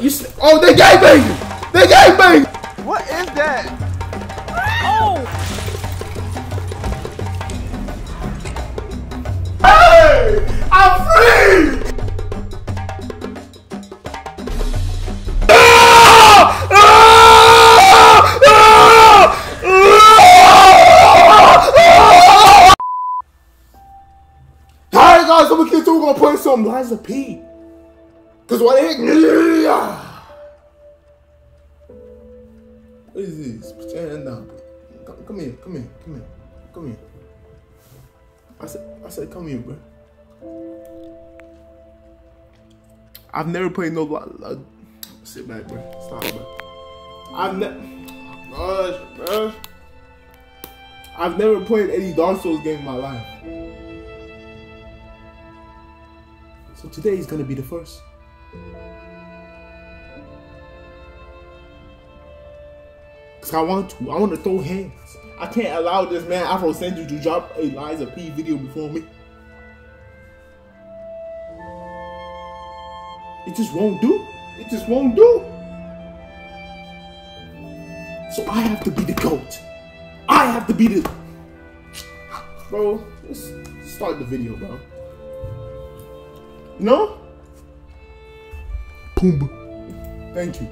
You oh, they gave me! They gave me! What is that? Oh! Hey! I'm free! Ah! Ah! Ah! Alright guys, I'm gonna get to we're gonna play some Lies of P. Cause what the heck? What is this? Put your hand down. Come, come here, come here, come here, come here. I said, I said, come here, bro. I've never played no. Uh, sit back, bro. Stop, bro. I've never. Gosh, bro. I've never played any Dark Souls game in my life. So today is gonna be the first. Cause I want to. I want to throw hands. I can't allow this man Afro Senju to drop a of P video before me. It just won't do. It just won't do. So I have to be the goat. I have to be the bro. Let's start the video, bro. No? Pumbaa. Thank you.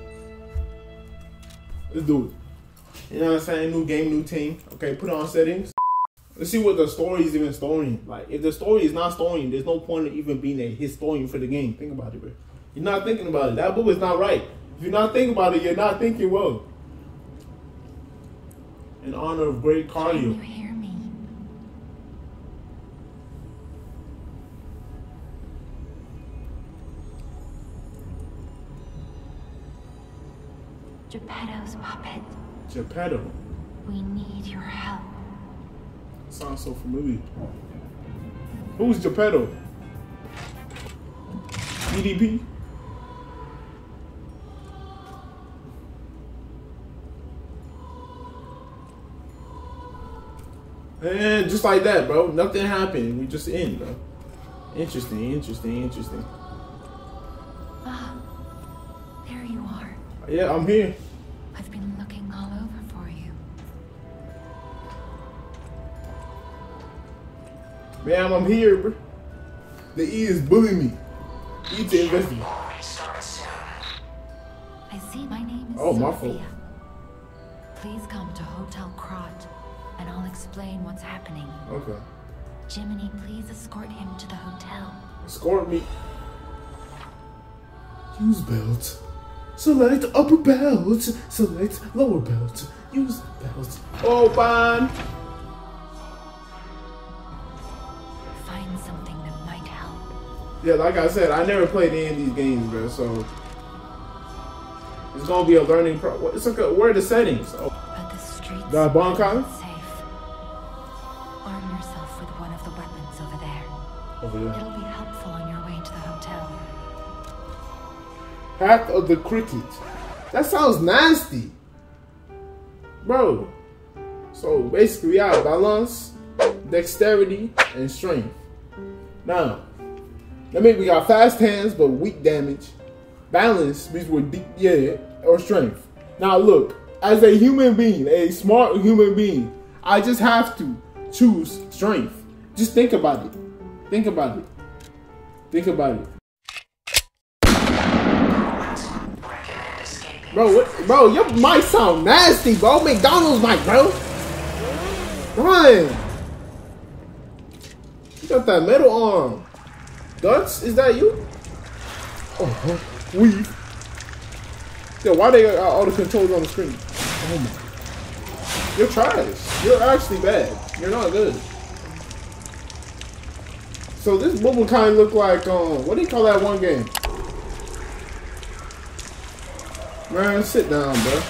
Let's do it. You know what I'm saying? New game, new team. Okay, put on settings. Let's see what the story is even storing. Like, if the story is not storing, there's no point in even being a historian for the game. Think about it, bro. You're not thinking about it. That book is not right. If you're not thinking about it, you're not thinking well. In honor of great Can you cardio. Geppetto's puppet, Geppetto. we need your help. Sounds so familiar. Who's Geppetto? EDP? And just like that, bro. Nothing happened. We just in, bro. Interesting, interesting, interesting. Ah, there you are. Yeah, I'm here. Man, I'm here, bro. The E is bullying me. E to investigate. I see my name is Oh, my Sophia. fault. Please come to Hotel Krat, and I'll explain what's happening. Okay. Jiminy, please escort him to the hotel. Escort me. Use belt. Select upper belt. Select lower belt. Use belt. Oh, Open. Yeah, like I said, I never played any of these games, bro. So it's gonna be a learning pro. It's like a, where are the settings? Oh, But the streets Got bonkai? safe. Arm yourself with one of the weapons over there. over there. It'll be helpful on your way to the hotel. Path of the cricket. That sounds nasty, bro. So basically, we have balance, dexterity, and strength. Now, that means we got fast hands but weak damage. Balance means we're deep, yeah, or strength. Now look, as a human being, a smart human being, I just have to choose strength. Just think about it. Think about it. Think about it. Bro, what, bro, your mic sound nasty, bro. McDonald's mic, bro. Run. You got that metal arm. Guts, is that you? Oh, weave. Yeah, why they got all the controls on the screen? Oh my. You're trash. You're actually bad. You're not good. So this bubble kind of look like um, what do you call that one game? Man, sit down, bro.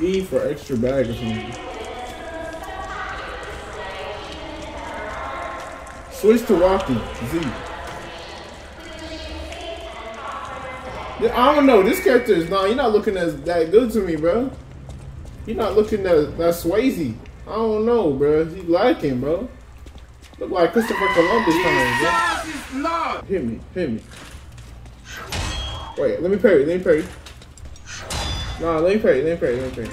E for extra bag or something. Switch to walking. Z. I don't know. This character is not. You're not looking as that good to me, bro. You're not looking that that Swayze. I don't know, bro. You lacking, bro. Look like Christopher Columbus time, bro. Jesus is Lord. Hit me, hit me. Wait, let me parry, let me parry. Nah, let me parry, let me parry, let me parry.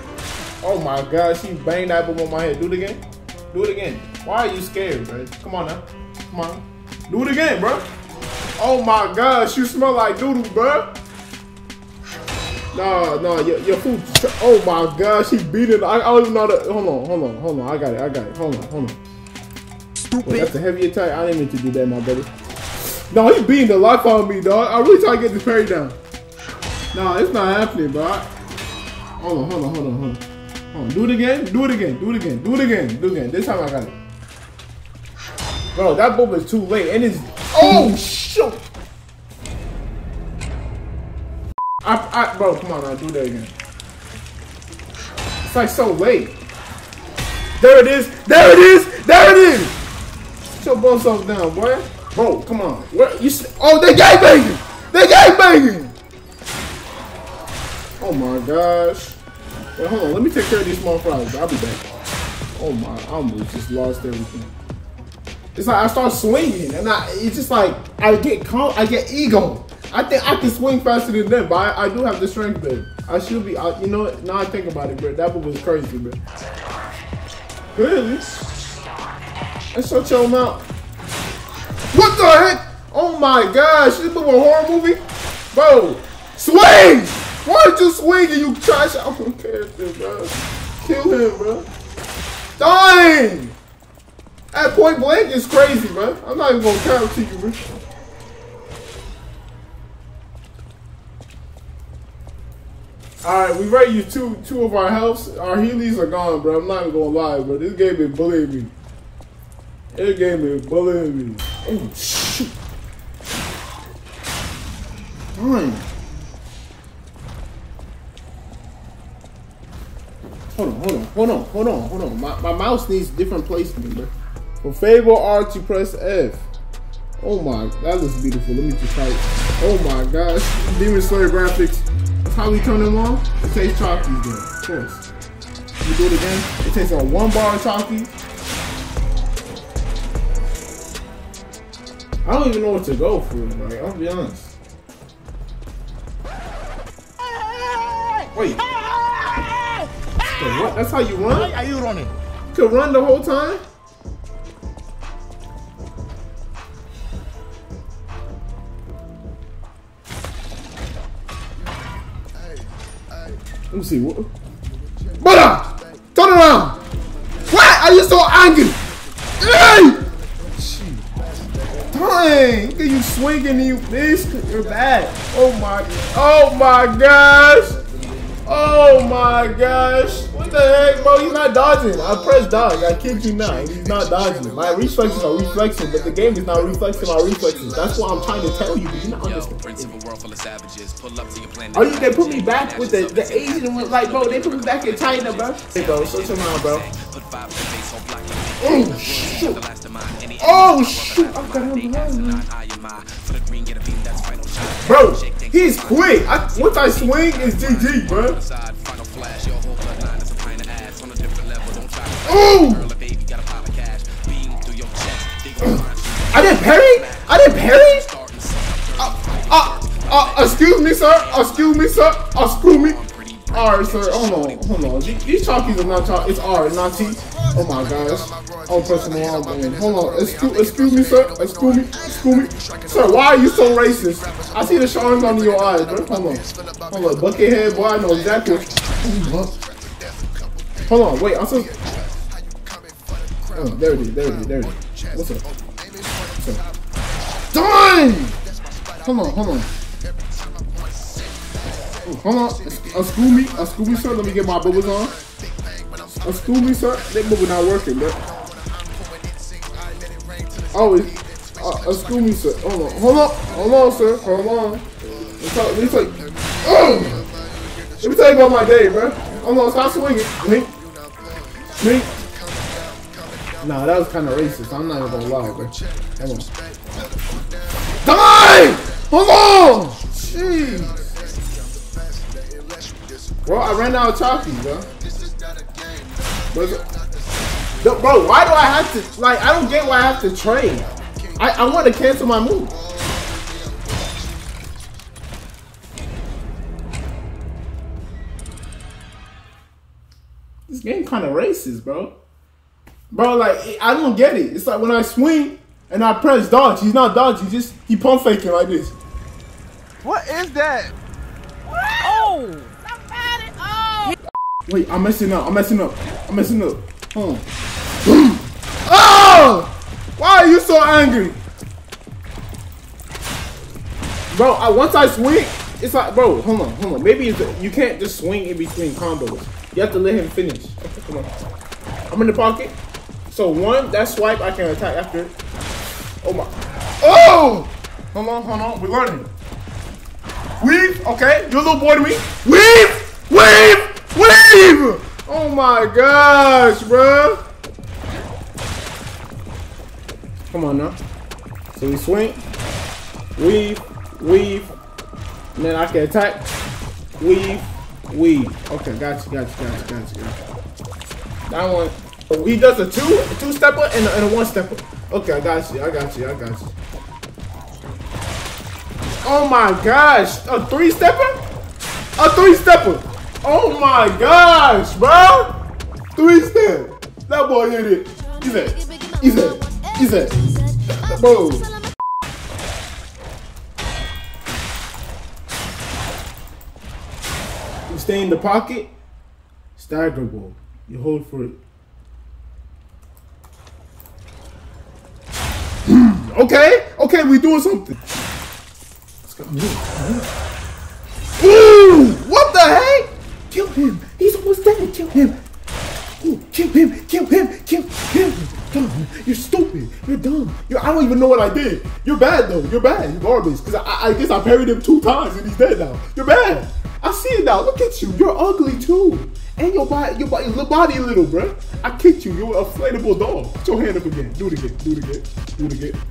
Oh my god, she banged that boom on my head. Do it again. Do it again. Why are you scared, bro? Come on now. Come on. Do it again, bro. Oh my gosh, you smell like doodle, bro. Nah, nah, your, your food. Oh my gosh, she beat it. I, I don't even know that. Hold on, hold on, hold on. I got it, I got it. Hold on, hold on. Wait, that's a heavy attack. I didn't mean to do that, my brother. No, he beating the life out of me, dog. I really try to get this parry down. No, it's not happening, bro. Hold on, hold on, hold on, hold on. Hold on. Do it again. Do it again. Do it again. Do it again. Do it again. This time I got it. Bro, that bulb is too late. And it's. Oh, shoot. I, I, bro, come on, I'll do that again. It's like so late. There it is. There it is. There it is. Put your self down, boy. Bro, come on. What you? Oh, they gang banging. They gang banging. Oh my gosh. Wait, hold on. Let me take care of these small fries. I'll be back. Oh my, I almost just lost everything. It's like I start swinging, and I it's just like I get calm, I get ego. I think I can swing faster than them, but I, I do have the strength, babe. I should be. I, you know, now I think about it, bro. That was crazy, bro. Really? Let's shut your mouth. What the heck? Oh my gosh, this movie a horror movie? Bro, swing! Why did you swing and you trash from character, bro? Kill him, bro. Dang! At point blank is crazy, bro. I'm not even gonna count to you, bro. Alright, we ready you two two of our healths. Our healies are gone, bro. I'm not even gonna lie, bro. This game been bullying me. This game been bullying me. Oh shoot. Dang. Hold on, hold on, hold on, hold on, hold on. My, my mouse needs different placement, bro. For Fable R, you press F. Oh my, that looks beautiful. Let me just type. Oh my gosh, Demon Slayer graphics. That's how we turn them on. It takes Chalkies then, of course. You do it again. It takes a one bar of Chalkies. I don't even know what to go for. Like, I'll be honest. Wait. What? That's how you run? Why are you running? You could run the whole time? Let me see. What? Brother! Turn around! Why are you so angry? Hey! Dang! Look at you swinging you this. You're bad. Oh my. Oh my gosh! Oh my gosh! The heck, bro? He's not dodging. I pressed dodge. I kid you not. He's not dodging. My reflexes are reflexing, but the game is not reflexing my reflexes. That's what I'm trying to tell you. But you're not understanding. prince of a world full of savages. Pull up to your planet. Oh, you, they put me back with the, the Asian one. Like, bro, they put me back in China, bro. Hey, bro, your mouth, bro. Put five in the face black. Oh, shoot. The last of mine. Any Oh, shoot. I got him behind I am I. For the green, get a beam that's final shot. Bro, he's quick. I, once I swing, it's GG, bro. You. I didn't parry? I didn't parry? Uh, uh, uh, excuse me, sir. Excuse me, sir. Excuse me. Alright, sir. Hold on. Hold on. These chalkies are not chalk. It's R, not T. Oh my gosh. I'm pressing the wrong button. Hold on. Excuse, excuse me, sir. Excuse me. Excuse me. Sir, why are you so racist? I see the shards under your eyes, bro. Hold on. Hold on. Buckethead, boy. I know exactly. Hold on. Wait. I'm so. Oh, there it is. There it is. There it is. What's up? What's up? Done! Hold on, hold on. Ooh, Hold on. A school me, a school me, sir. Let me get my bubbles on. A school me, sir. That bubble not working, bro. Oh, it's, uh, a school me, sir. Hold on, hold on, hold on, sir. Hold on. Let me me talk. Oh! Let me tell you about my day, bro. Hold on, stop swinging. Blink. Blink. Nah, that was kind of racist. I'm not even gonna lie, bro. Hold on. Die! Hold on! Jeez. Well, I ran out of chalky, bro. The- bro, why do I have to like? I don't get why I have to trade. I, I want to cancel my move. This game kind of racist, bro. Bro, like I don't get it. It's like when I swing and I press dodge, he's not dodging. He just he pump faking like this. What is that? Oh! oh! Wait, I'm messing up. I'm messing up. I'm messing up. Hold on. oh! Why are you so angry? Bro, I, once I swing, it's like, bro, hold on, hold on. Maybe it's, you can't just swing in between combos. You have to let him finish. Come on. I'm in the pocket. So one, that swipe, I can attack after. Oh my. Oh! Hold on, hold on. We're learning. Weave, okay. You're a little boy to me. Weave! Weave! Weave! Oh my gosh, bro. Come on now. So we swing, weave, weave, and then I can attack, weave, weave. Okay, got you, got you, got you, got you, got you. That one, oh, he does a two, two stepper and a, and a one stepper. Okay, I got you, I got you, I got you. Oh my gosh, a three stepper? A three stepper. Oh my gosh, bro. Three step. That boy hit it. He said, he said, he said, bro. Stay in the pocket, Stagger staggerable. You hold for it. Okay, okay, we doing something. Let's go. Ooh, what the heck? Kill him. He's almost dead. Kill him. Ooh, kill him. Kill him. Kill him. Dumb. You're stupid. You're dumb. You're, I don't even know what I did. You're bad though. You're bad. You're garbage. Cause I, I guess I parried him two times and he's dead now. You're bad. I see it now. Look at you. You're ugly too. And your body, your body, your body little, bruh. I kicked you. You're a inflatable dog. Put your hand up again. Do it again. Do it again. Do it again.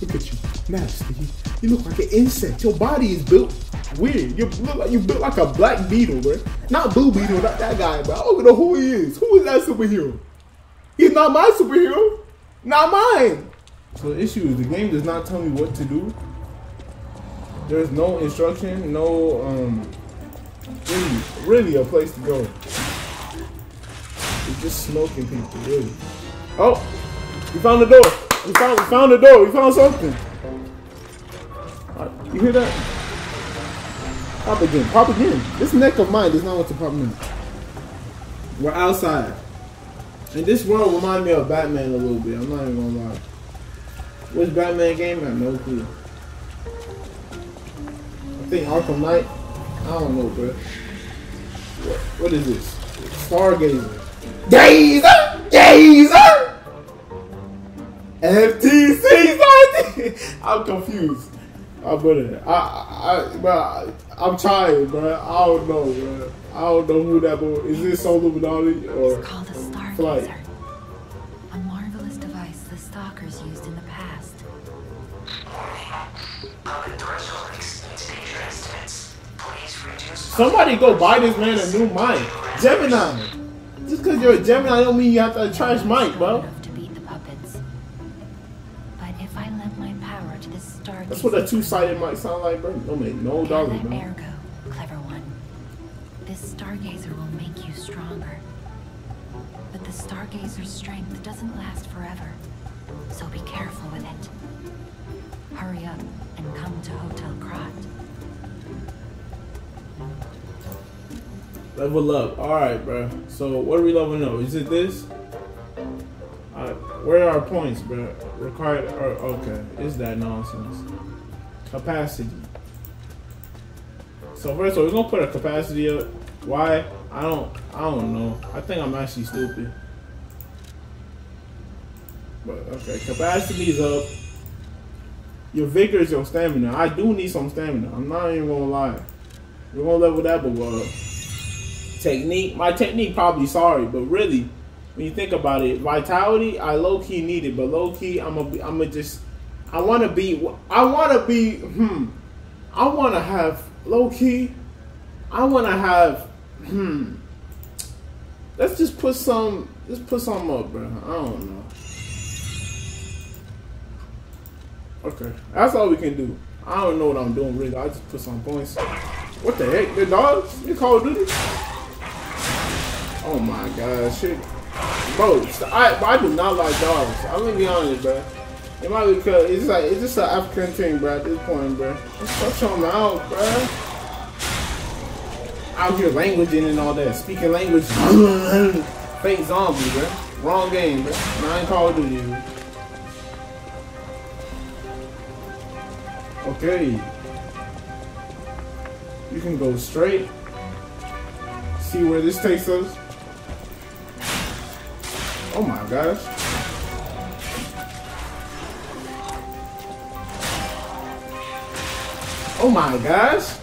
Look at you, nasty. You look like an insect. Your body is built weird. You look like you built like a black beetle, bro. Not blue beetle, not that guy, bro. I don't know who he is. Who is that superhero? He's not my superhero. Not mine. So the issue is the game does not tell me what to do. There's no instruction, no um really, really a place to go. It's just smoking people, really. Oh, we found the door. We found, we found the door. We found something. Alright, you hear that? Pop again. Pop again. This neck of mine does not want to pop in. We're outside. And this world reminds me of Batman a little bit. I'm not even gonna lie. Which Batman game? I have no clue. I think Arkham Knight. I don't know, bro. What, what is this? Stargazer. Gazer! Gazer! FTC I'm confused. I'm gonna. I, I, bro, I'm trying, bro. I don't know, bro. I don't know who that boy is. This Illuminati or It's called a Flight? A marvelous device the stalkers used in the past. Somebody go buy this man a new mic. Gemini. Just because you're a Gemini don't mean you have to trash mic, bro. That's what a two-sided might sound like, bro. Don't make no dollars, bro. Ergo, clever one. This stargazer will make you stronger. But the stargazer's strength doesn't last forever. So be careful with it. Hurry up and come to Hotel Krat. Level up. All right, bro. So what are we leveling up? Is it this? Alright, where are our points, bro? Required. Or, okay, it's that nonsense. Capacity. So first of all, we're gonna put a capacity up. Why? I don't. I don't know. I think I'm actually stupid. But okay, capacity is up. Your vigor is your stamina. I do need some stamina. I'm not even gonna lie. We're gonna level that but up technique. My technique probably sorry, but really, when you think about it, vitality I low key need it, but low key I'm a I'm a just I want to be I want to be hmm I want to have low key I want to have hmm let's just put some let's put some up, bro. I don't know. Okay, that's all we can do. I don't know what I'm doing really. I just put some points. What the heck? The dogs? You Call of Duty? Oh my god, shit. Bro, I, I do not like dogs. I'm gonna be honest, bro. It might be because it's like it's just an African thing, bro. At this point, bro. Touch them out, bro. Out here languaging and all that, speaking language. Fake zombie, bro. Wrong game, bro. I ain't Call of Duty. Bro. Okay. You can go straight. See where this takes us. Oh my gosh. Oh my gosh.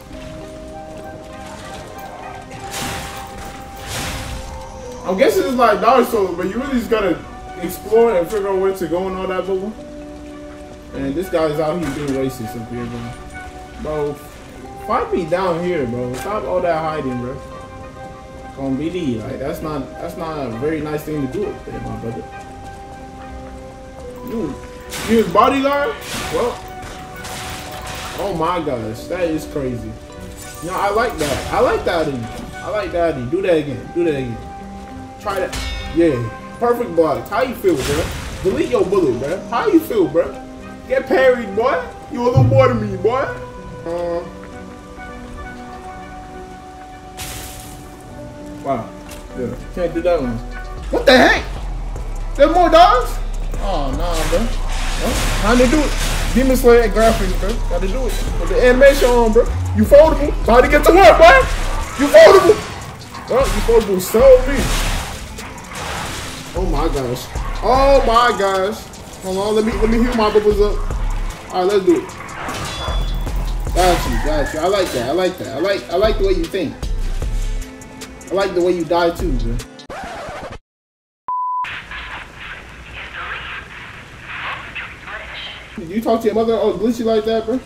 I'm guessing it's like Dark Souls, but you really just gotta explore and figure out where to go and all that bubble. And this guy's out here being racist up here, bro. Bro, fight me down here, bro. Stop all that hiding, bro. On BD, like that's not that's not a very nice thing to do there, my brother. You, you his bodyguard? Well, oh my gosh, that is crazy. You know, I like that. I like that. In I like that. In Do that again. Do that again. Try that. Yeah, perfect block. How you feel, bro? Delete your bullet, bro. How you feel, bro? Get parried, boy. You a little more than me, boy. Uh, wow. Yeah, can't do that one. What the heck? There's more dogs? Oh, nah, bro. Well, time to do it. Demon Slayer graphics, bro. Gotta do it. Put the animation on, bro. You foldable. About to get to work, boy. You foldable. Bro, you foldable so me. Oh my gosh. Oh my gosh. Hold on, let me let me heal my bubbles up. Alright, let's do it. Got you, got you. I like that. I like that. I like I like the way you think. I like the way you die too, bro. You talk to your mother oh glitchy like that, bro?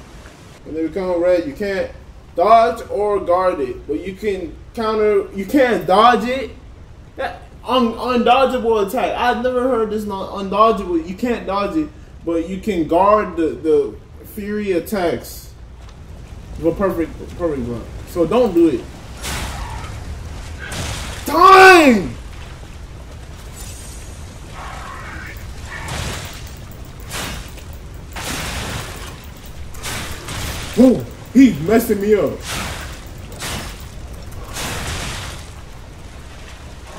When they become red, you can't dodge or guard it, but you can counter. You can't dodge it. That un, undodgeable attack. I've never heard this non undodgeable. You can't dodge it, but you can guard the the fury attacks with perfect perfect block. So don't do it. Time. Boom. He's messing me up.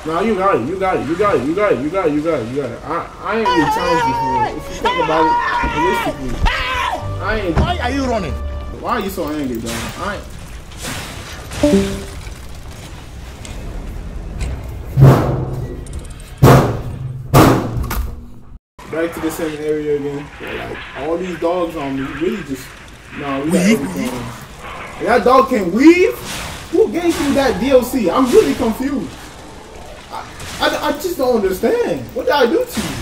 No, you got it. You got it. You got it. You got it. You got it. You got it. You got it. I, I ain't really challenge you for it. If you think about it realistically, I ain't. Why are you running? Why are you so angry, bro? I ain't. Back to the same area again. Like all these dogs on me, really just no. We. And that dog can weave. Who gave you that DLC? I'm really confused. I, I, I just don't understand. What did I do to you?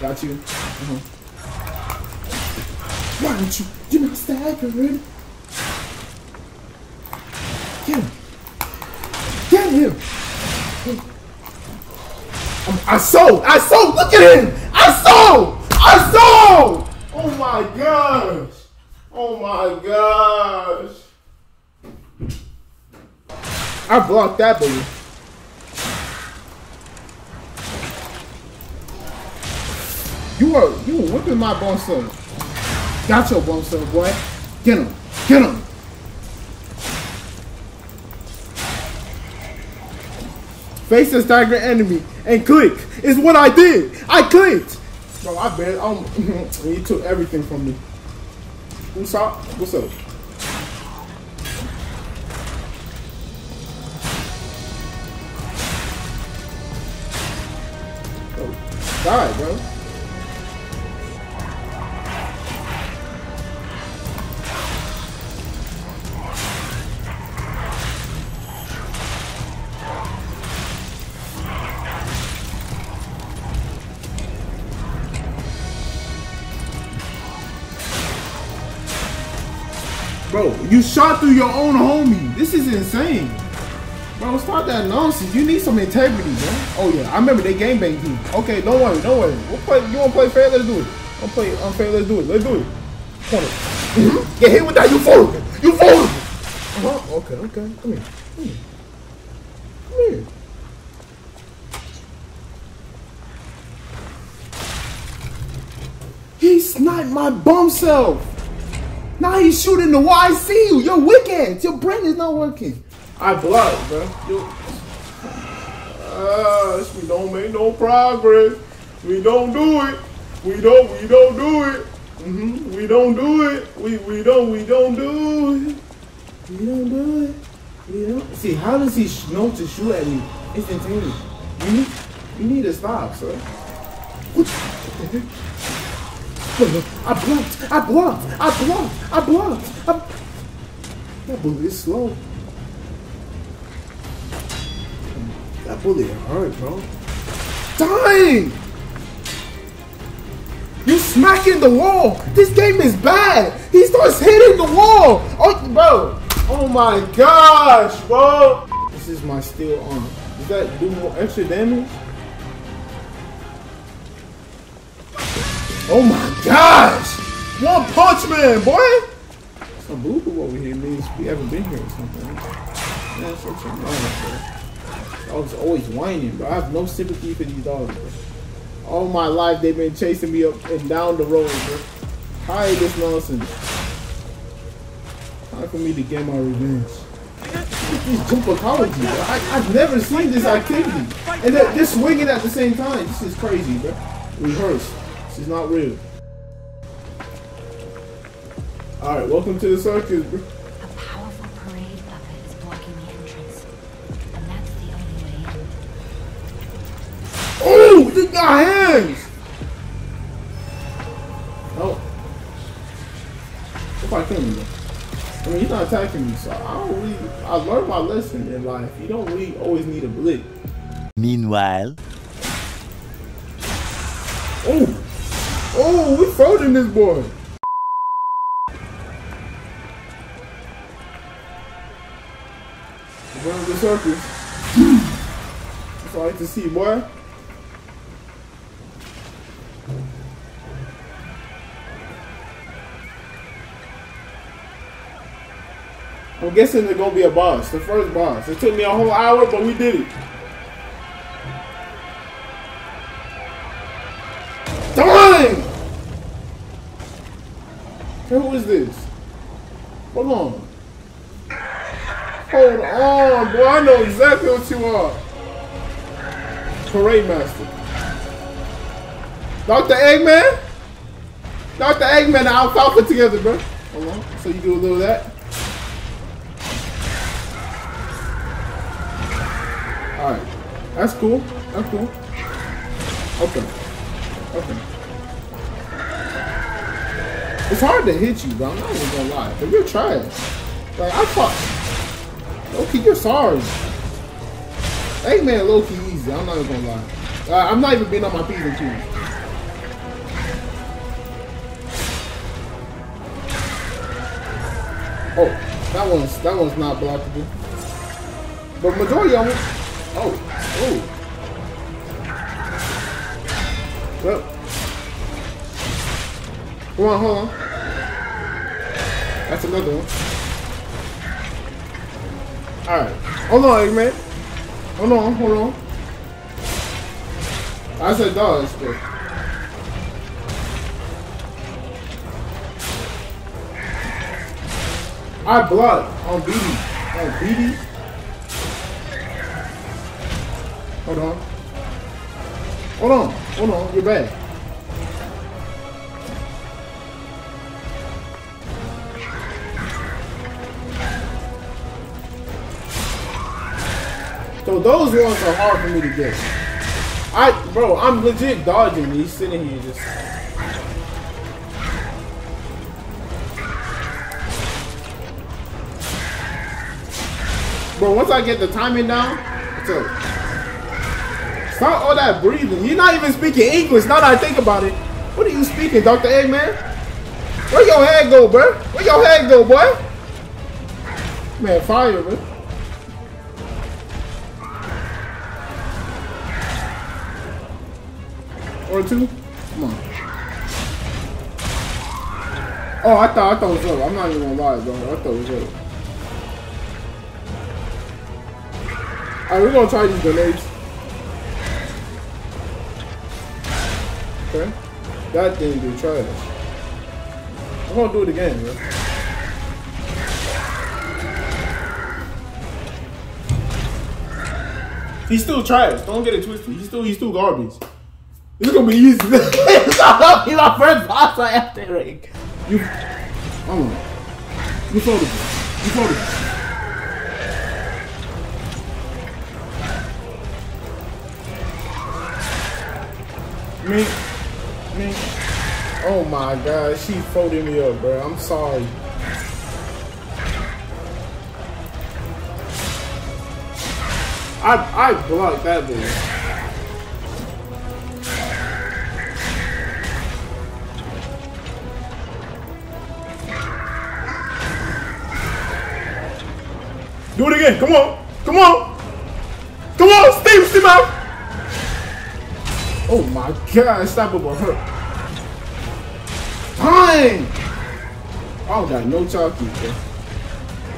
Got you. Uh-huh. Why don't you? You're not staggered. Get him. Get him. Um, I saw. I saw. Look at him. I saw. I saw. Oh my gosh. Oh my gosh. I blocked that baby. You are you were whipping my bone son. Got your bone son, boy. Get him. Get him. Face this stagger enemy and click is what I did. I clicked. Bro, I bet I'm he took everything from me. What's up? What's up? Oh, die, bro. Bro, you shot through your own homie. This is insane. Bro, stop that nonsense. You need some integrity, bro. Oh yeah, I remember they game bang team. Okay, don't worry, don't worry. We'll play. You want to play fair? Let's do it. Don't play unfair. Let's do it. Let's do it. Corner. Mm-hmm. Get hit with that. You fold. You fold. Uh huh. Okay. Okay. Come here. Come here. Come here. He sniped my bum self. Now he's shooting the. I you. You're wicked. Your brain is not working. I blocked, bro. You, uh, we don't make no progress. We don't do it. We don't. We don't do it. Mm-hmm. We don't do it. We we don't. We don't do it. We don't do it. We don't. See, how does he sh- know to shoot at me instantaneously? You need, you need to stop, sir. Heck? I blocked. I blocked. That bullet is slow. That bullet hurt, bro. Dying! You smacking the wall. This game is bad. He starts hitting the wall. Oh, bro. Oh my gosh, bro. This is my steel arm. Does that do more extra damage? Oh my gosh! One Punch Man, boy! Some boo boo over here means we haven't been here or something. Man, a bro. Dogs always whining, bro. I have no sympathy for these dogs, bro. All my life they've been chasing me up and down the road, bro. This nonsense. Time for me to get my revenge. This jumpacology, bro. I, I've never seen this activity. And they're, they're swinging at the same time. This is crazy, bro. Rehearse. This is not real. Alright, welcome to the circus, bro. A powerful parade puppet is blocking the entrance. And that's the only way in. Oh, this got hands! Oh. If I kill him. I mean, he's not attacking me, so I don't really. I learned my lesson in life. You don't really always need a blick. Meanwhile, Oh! Oh, we folding this boy! To the circus. That's all I like to see, boy. I'm guessing there's gonna be a boss, the first boss. It took me a whole hour, but we did it. Exactly what you are. Parade Master. Dr. Eggman? Dr. Eggman and Alfalfa together, bro. Hold on. So you do a little of that. Alright. That's cool. That's cool. Okay. Okay. It's hard to hit you, bro. I'm not even gonna lie. But you're trash. Like, I. Low key, you're sorry. Eggman low key easy. I'm not even gonna lie. Uh, I'm not even being on my P's and Q's. Oh, that one's that one's not blockable. But majority of them. Oh, oh. Well. Come on, hold on. That's another one. Alright. Hold on, Eggman. Hold on, hold on. I said but. I blocked on BD. On BD. Hold on. Hold on. Hold on. You're back. So those ones are hard for me to get. I, bro, I'm legit dodging. He's sitting here just. Bro, once I get the timing down, it's. Stop all that breathing. You're not even speaking English. Now that I think about it, what are you speaking, Dr. Eggman? Where your head go, bro? Where your head go, boy? Man, fire, bro. Or two. Come on. Oh, I thought I thought it was up. I'm not even gonna lie, bro. I thought it was up. Alright, we're gonna try these grenades. Okay. That thing do trash. I'm gonna do it again, bro. He's still trash. Don't get it twisted. He's still he's still garbage. This is gonna be easy. it's not be my first boss I have to rank. You on. You foldable. You foldable. Me, me. Oh my god, she folded me up, bro. I'm sorry. I I blocked that bitch. Do it again. Come on. Come on. Come on, Steve, Steve out. Oh my god, stop it, hurt. Fine. I don't got no chalky, bro.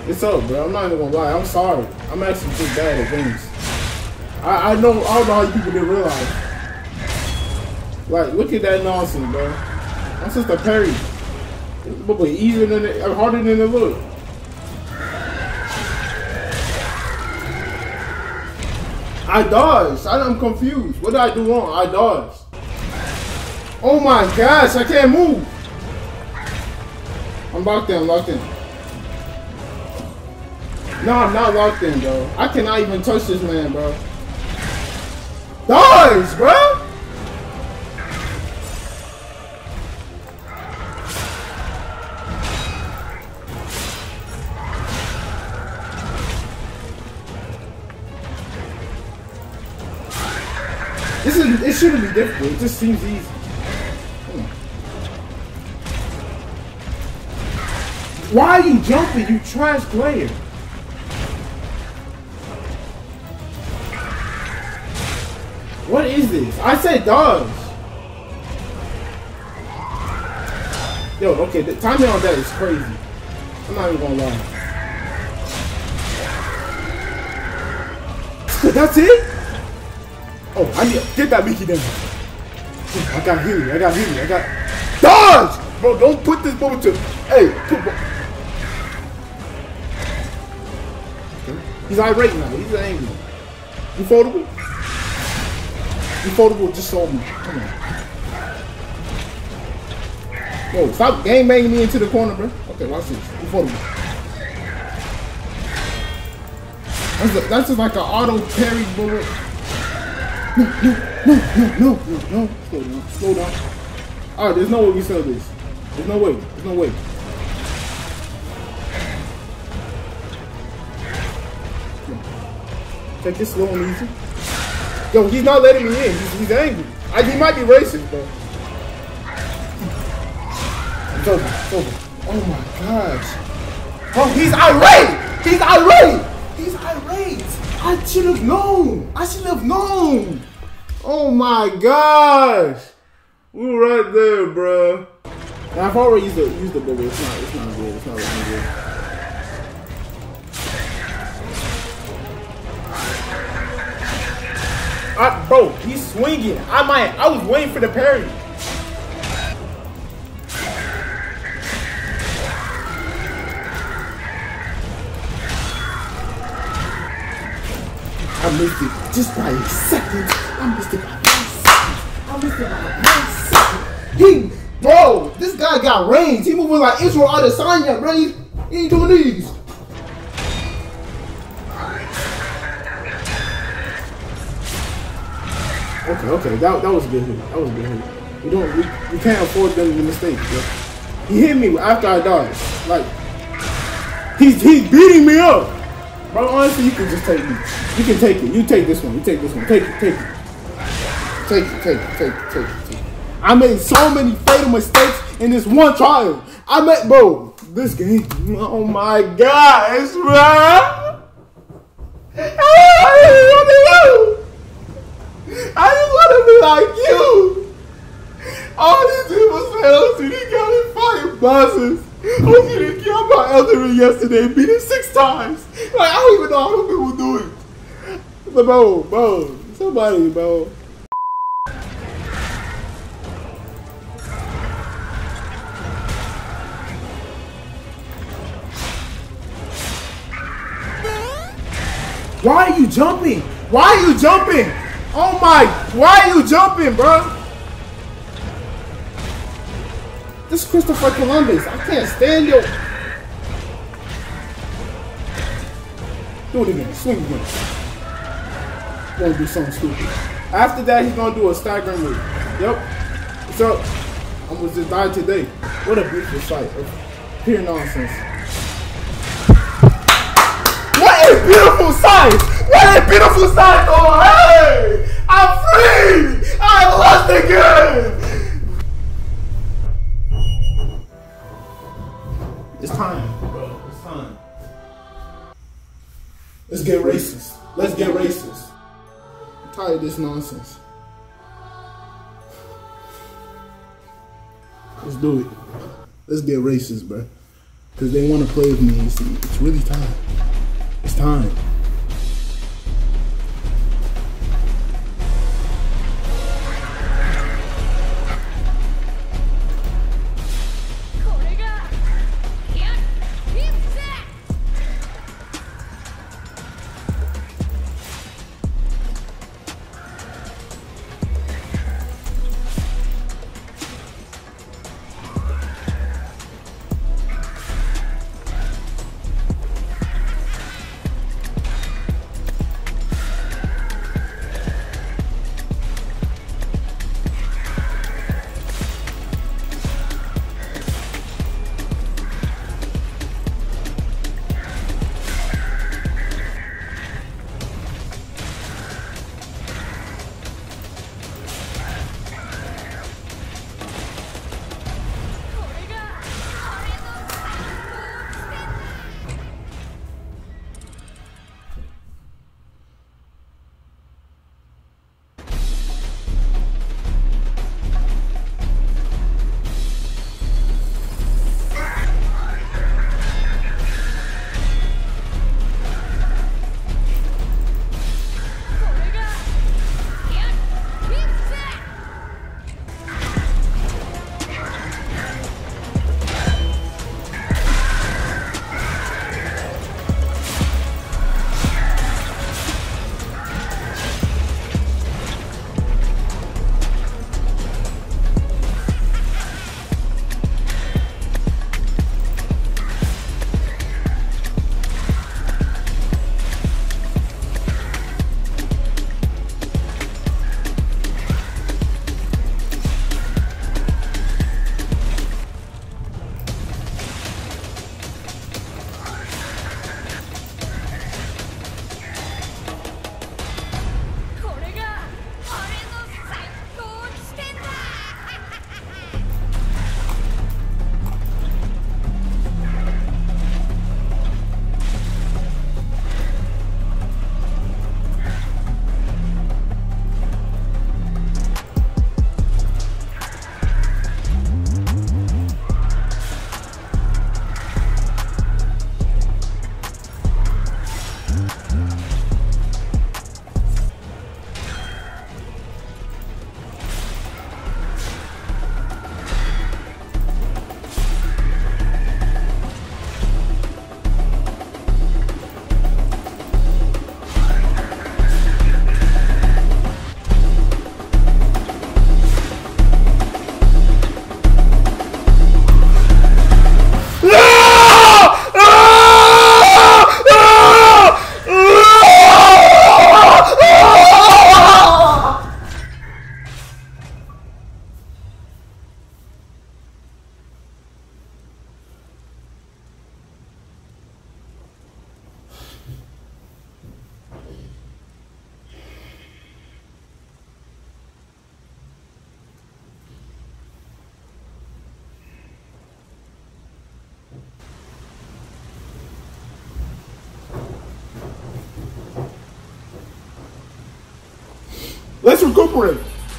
It's up, bro. I'm not even gonna lie. I'm sorry. I'm actually just bad at games. I, I know I don't know how you people didn't realize. Like, look at that nonsense, bro. That's just a parry. But but easier than it, harder than it look. I dodged. I, I'm confused. What did I do wrong? I dodged. Oh my gosh, I can't move. I'm locked in, locked in. No, I'm not locked in, bro. I cannot even touch this man, bro. Dodge, bro! Shouldn't be difficult, it just seems easy. Hmm. Why are you jumping, you trash player? What is this? I said dodge. Yo, okay, the timing on that is crazy. I'm not even gonna lie. That's it? Oh, I need get that Mickey down. I got Healy, I got Healy, I got dodge, bro. Don't put this moment to. Hey, put. He's irate now. He's angry. You foldable? You foldable? Just show me. Come on. Whoa, stop game banging me into the corner, bro. Okay, watch this. You foldable. That's, a, that's just like an auto parry bullet. No, no, no, no, no, no. Slow down, slow down. Alright, there's no way we sell this. There's no way. There's no way. Take this slow and easy. Yo, he's not letting me in. He's, he's angry. I, he might be racist, bro. It's over. It's over. Oh my gosh. Oh, he's irate! He's irate! I should have known! I should have known! Oh my gosh! We were right there, bro. Now, I've already used the, used the bubble. It's not, it's not good. It's not looking good. I, bro, he's swinging. I might. I was waiting for the parry. I missed it just by a second. I missed it by one second. I missed it by one second. He, bro, this guy got range. He moving like Israel Adesanya, bro. He, he ain't doing these. Okay, okay, that, that was a good hit. That was a good hit. We don't, we, we can't afford them to mistake, bro. He hit me after I dodged. Like, he's he's beating me up. Bro, honestly, you can just take me. You can take it. You take this one. You take this one. Take it. Take it. Take it. Take it. Take it. Take it. Take it. I made so many fatal mistakes in this one trial. I met, bro, this game. Oh my gosh, bro. I just want to be like you. All these people say OCD got me fighting bosses. OCD killed my elderly yesterday, beat him six times. Like, I don't even know how people do it. But bro, bro, somebody, bro. Why are you jumping? Why are you jumping? Oh my, why are you jumping, bro? This is Christopher Columbus. I can't stand your. Do it again. Swing again. Gonna do something stupid. After that, he's gonna do a staggering move. Yep. So, I'm gonna just die today. What a beautiful sight of pure nonsense. What a beautiful sight! What a beautiful sight! Oh, hey! I'm free! I lost again! It's time, Let's get racist. Let's get racist. I'm tired of this nonsense. Let's do it. Let's get racist, bro. Because they want to play with me. It's, it's really time. It's time.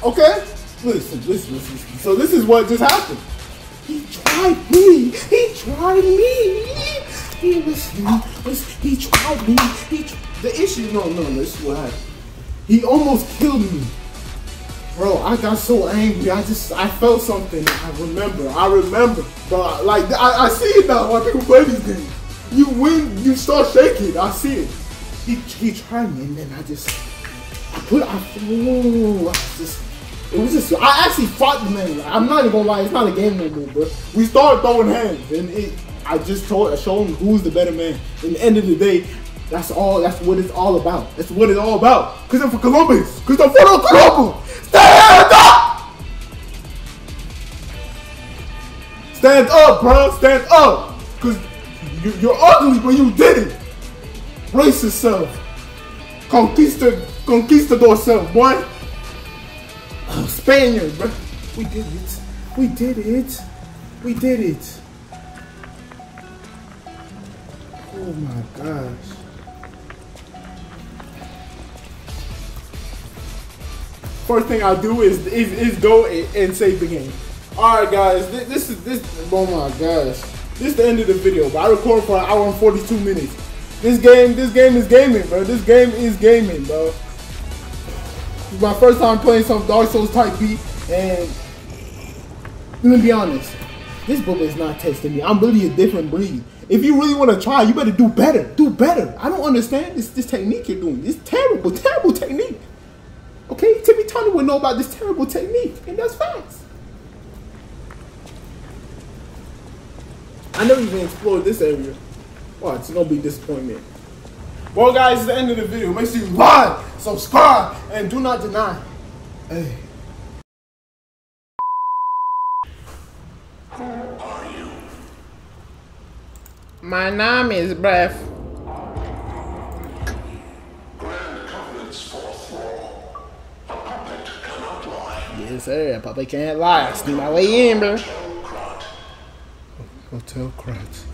Okay? listen, listen, listen. So this is what just happened. He tried me. He tried me. He was, he was, he tried me. He, tr- the issue, no, no, no, this is what happened. He almost killed me. Bro, I got so angry. I just, I felt something. I remember. I remember. But like, I, I see it now when people play these games. You win, you start shaking. I see it. He, he tried me, and then I just, I ooh, just, was just, I actually fought the man. Like, I'm not even gonna lie, it's not a game no more, bro. We started throwing hands, and it, I just told, I showed him who's the better man. In the end of the day, that's all. That's what it's all about. That's what it's all about. Cause I'm for Columbus. Cause I'm for Columbus. Stand up. Stand up, bro. Stand up. Cause you, you're ugly, but you did it. Brace yourself. Conquista, conquistador self, boy. Oh, Spaniard, bro. We did it. We did it. We did it. Oh my gosh. First thing I'll do is is, is go and, save the game. All right, guys. This, this is this. Oh my gosh. This is the end of the video. But I recorded for an hour and 42 minutes. This game, this game is gaming, bro. This game is gaming, bro. Is my first time playing some Dark Souls type beat, and let me be honest. This book is not testing me. I'm really a different breed. If you really want to try, you better do better. Do better. I don't understand this this technique you're doing. It's terrible, terrible technique. Okay, Timmy Tony would know about this terrible technique, and that's facts. I never even explored this area. Watch, it's gonna be disappointment. Well, guys, it's the end of the video. Make sure you like, subscribe, and do not deny. Hey. Are you? My name is Breath. Yes, sir. A Puppet can't lie. I Sneak my way in, bro. Hotel Krat.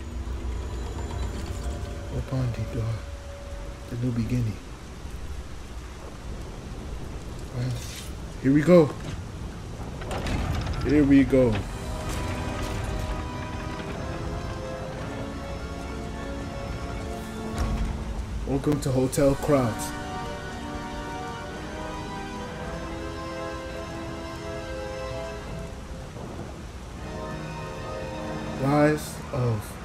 Open the door. The new beginning. Well, here we go. Here we go. Welcome to Hotel Krat. Rise of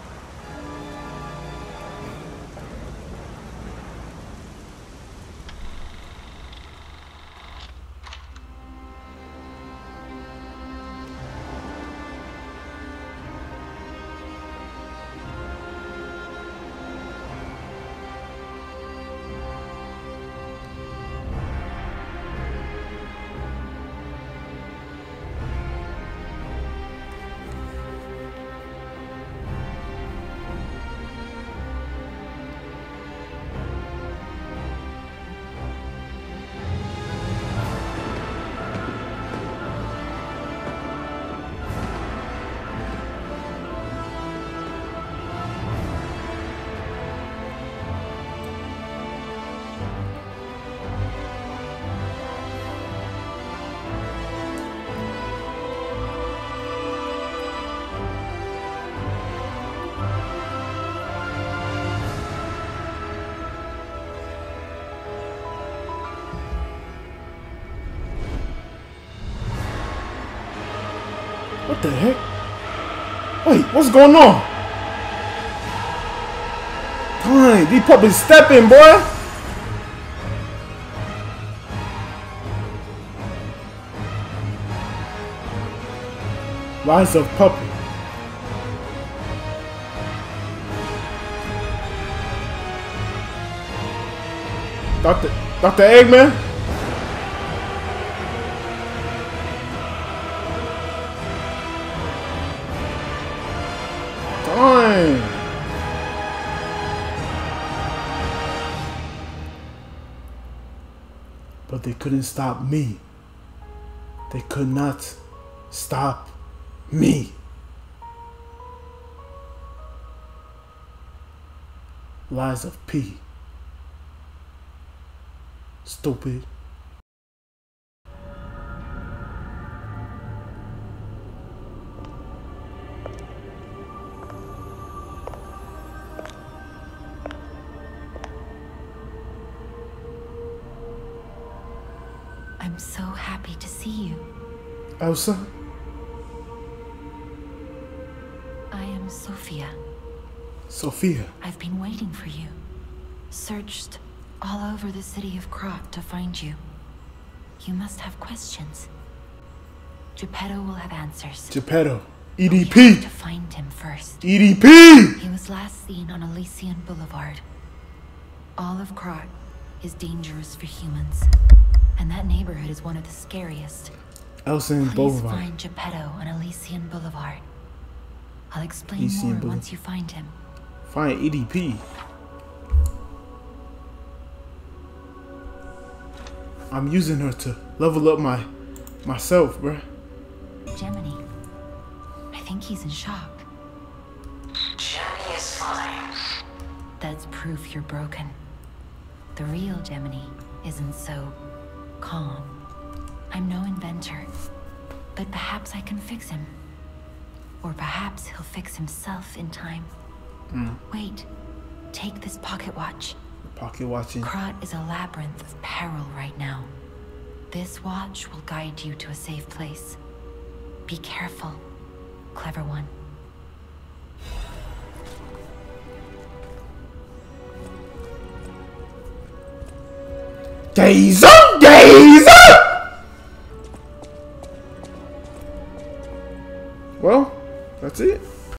the heck? Wait, what's going on? Dang, these puppies stepping, boy. Rise of puppy. Dr. Dr. Eggman? Couldn't stop me. They could not stop me. Lies of P. Stupid. Elsa? I am Sophia. Sophia. I've been waiting for you. Searched all over the city of Krat to find you. You must have questions. Geppetto will have answers. Geppetto. EDP. to find him first. EDP. He was last seen on Elysian Boulevard. All of Krat is dangerous for humans. And that neighborhood is one of the scariest. Elsa and Please Boulevard. find Geppetto on Elysian Boulevard. I'll explain Elysian more Boule- once you find him. Find EDP. I'm using her to level up my myself, bruh. Gemini. I think he's in shock. Gemini is fine. That's proof you're broken. The real Gemini isn't so calm. I'm no inventor, but perhaps I can fix him. Or perhaps he'll fix himself in time. Hmm. Wait, take this pocket watch. Pocket watching. Krat is a labyrinth of peril right now. This watch will guide you to a safe place. Be careful, clever one. Days up, days. Well, that's it.